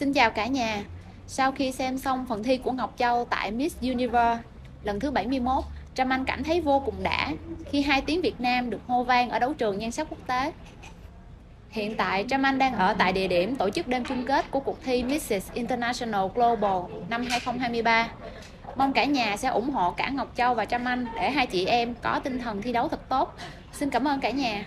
Xin chào cả nhà. Sau khi xem xong phần thi của Ngọc Châu tại Miss Universe lần thứ 71, Trâm Anh cảm thấy vô cùng đã khi hai tiếng Việt Nam được hô vang ở đấu trường nhan sắc quốc tế. Hiện tại, Trâm Anh đang ở tại địa điểm tổ chức đêm chung kết của cuộc thi Mrs. International Global năm 2023. Mong cả nhà sẽ ủng hộ cả Ngọc Châu và Trâm Anh để hai chị em có tinh thần thi đấu thật tốt. Xin cảm ơn cả nhà.